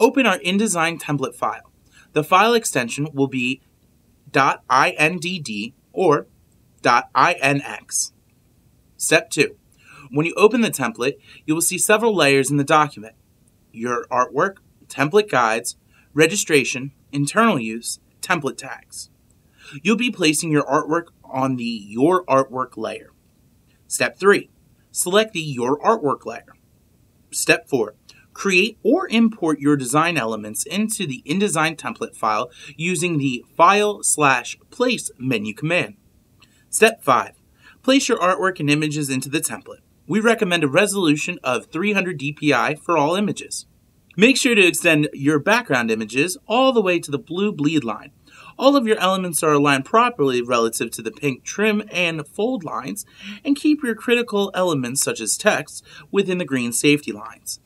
Open our InDesign template file. The file extension will be .indd or .inx. Step 2. When you open the template, you will see several layers in the document. Your artwork, template guides, registration, internal use, template tags. You'll be placing your artwork on the Your Artwork layer. Step 3. Select the Your Artwork layer. Step 4. Create or import your design elements into the InDesign template file using the File slash Place menu command. Step 5. Place your artwork and images into the template. We recommend a resolution of 300 dpi for all images. Make sure to extend your background images all the way to the blue bleed line. All of your elements are aligned properly relative to the pink trim and fold lines, and keep your critical elements such as text within the green safety lines.